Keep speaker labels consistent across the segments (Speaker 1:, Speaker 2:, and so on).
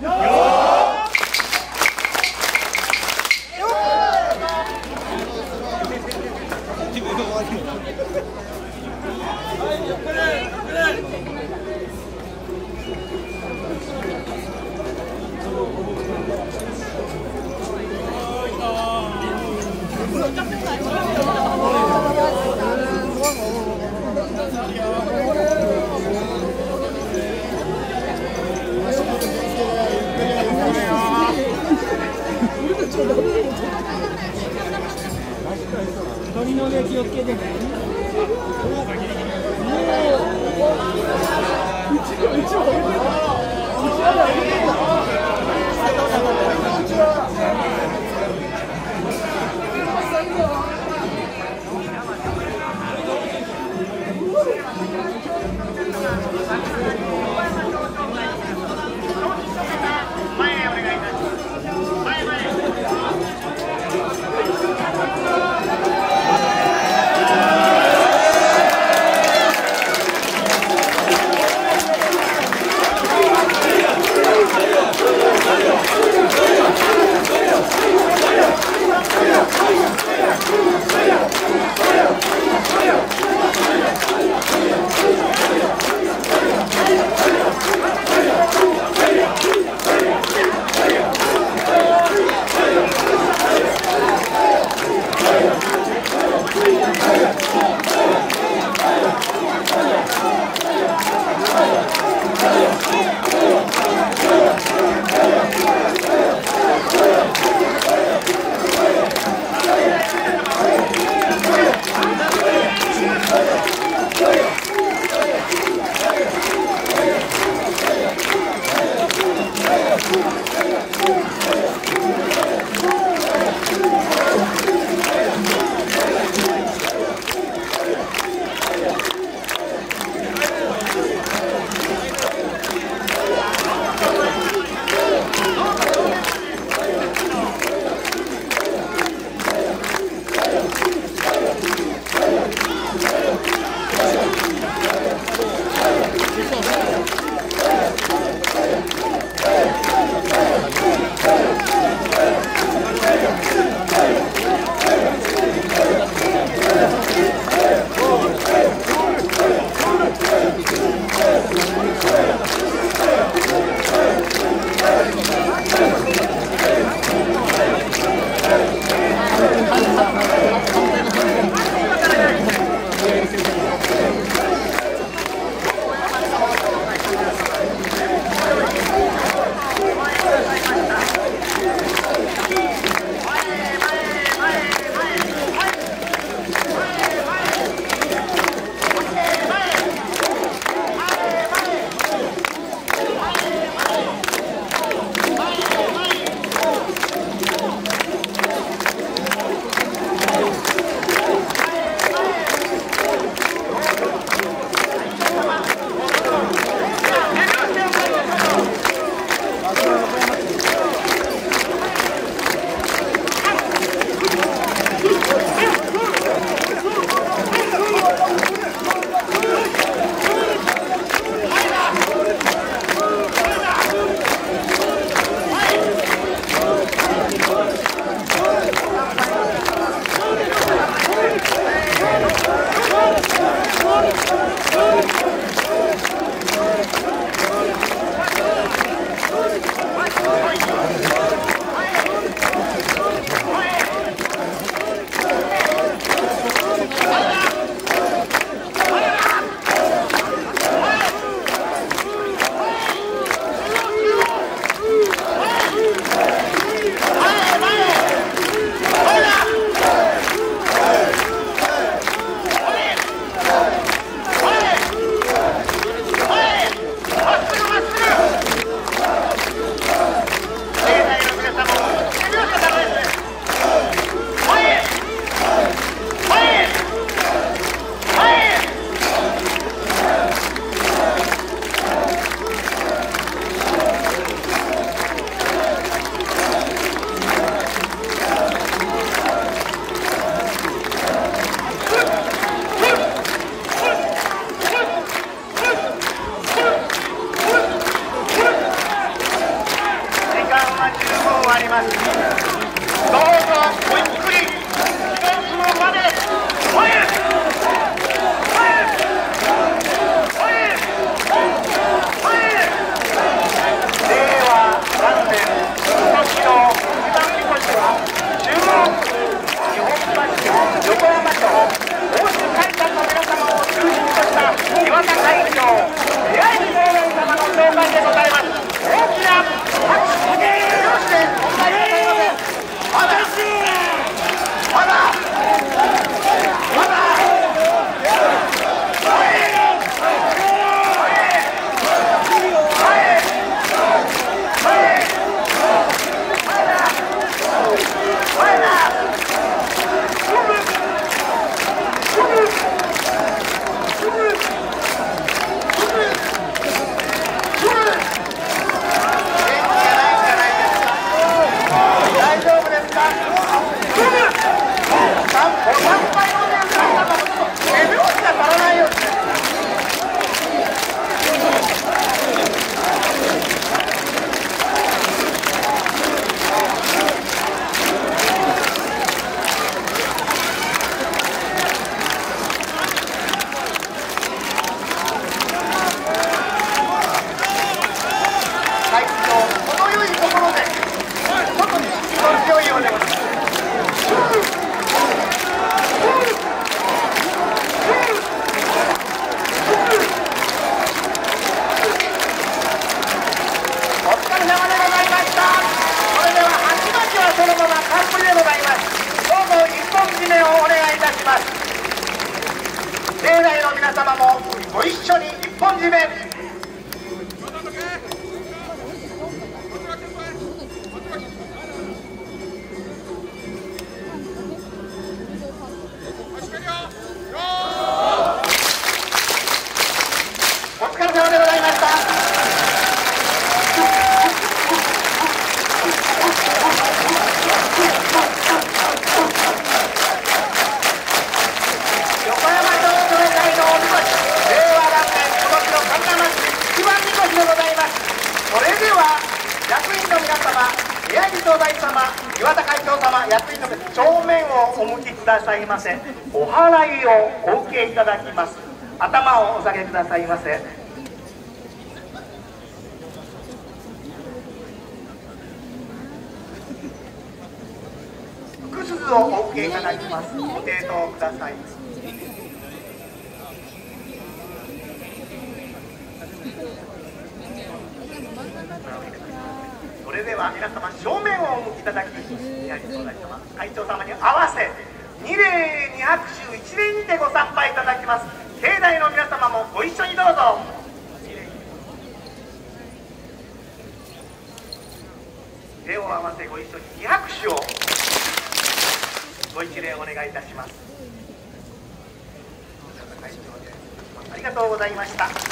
Speaker 1: No! 役員の正面をお向きくださいませ。お払いをお受けいただきます。頭をお下げくださいませ。複数をお受けいただきます。ご抵当ください。それでは皆様正面をお向きいただき会長様に合わせ二礼二拍手一礼にてご参拝いただきます。境内の皆様もご一緒にどうぞ。手を合わせご一緒に二拍手を。ご一礼お願いいたします。ありがとうございました。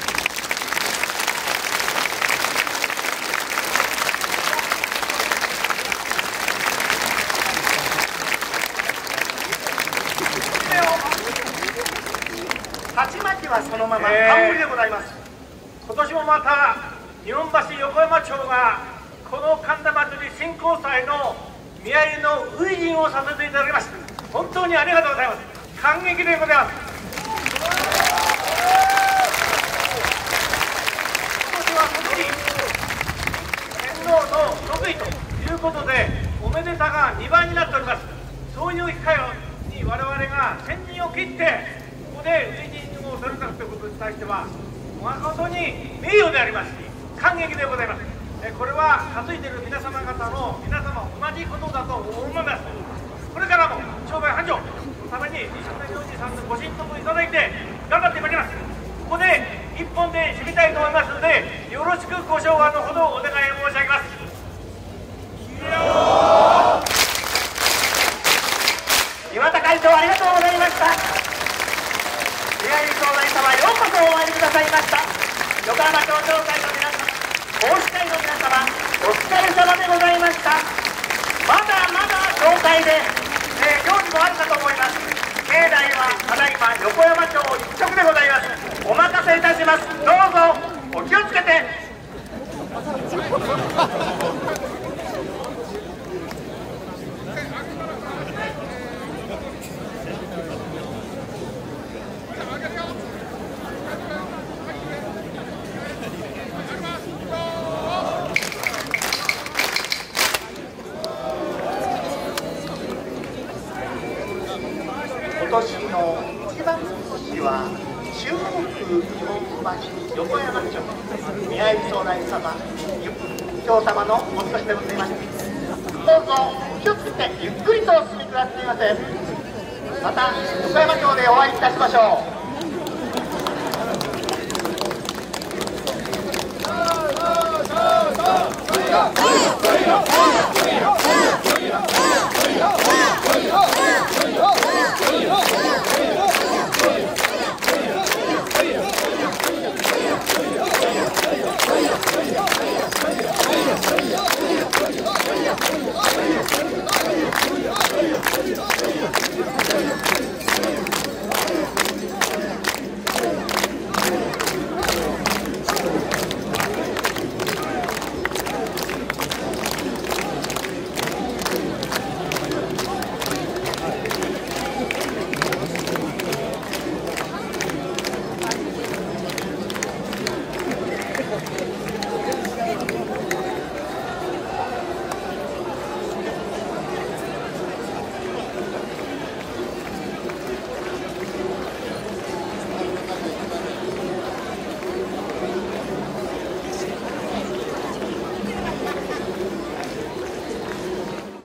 Speaker 1: はそのまま冠でございます、
Speaker 2: 今年もまた日本橋横山町がこの神田祭り振興祭の宮入の初陣をさせていただきます。本当にありがとうございます。感激でございます。ということでおめでたが2倍になっております。そういう機会に我々が先陣を切ってここで初陣を取れたということに対しては誠に名誉であります。し感激でございます。えこれは担いでいる皆様方の皆様同じことだと思います。これからも商売繁盛のために西村教授さんのご神徳いただいて頑張ってまいりますここで一本で締めたいと思いますのでよろしくご唱和のほどお願い申し上げます
Speaker 1: 岩田会長ありがとうございました宮城総大様ようこそお参りくださいました。横浜町長会の皆様皇室会の皆様お疲れ様でございました。まだまだ状態で、えー、行事もあるかと思います。境内は年の一番年は中国日本橋横山町宮城東大様京様のお年でございます。どうぞ気をつけてゆっくりとお進みくださいませまた横山町でお会いいたしましょう